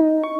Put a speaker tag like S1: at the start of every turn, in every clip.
S1: you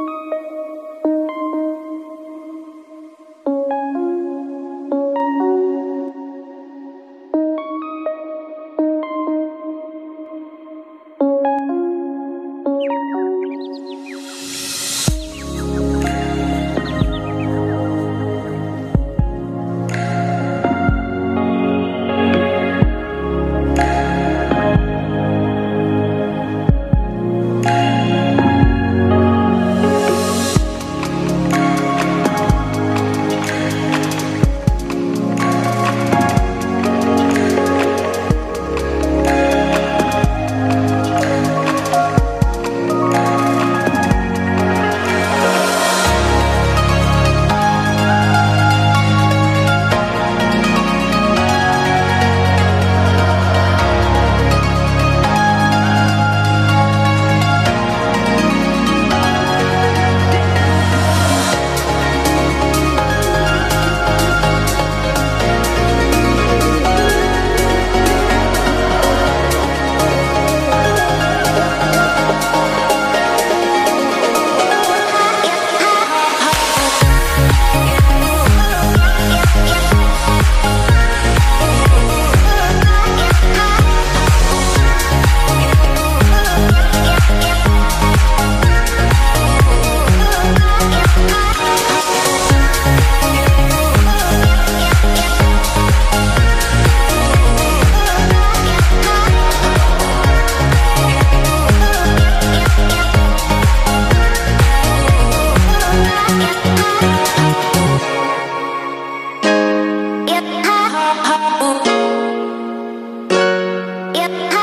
S1: I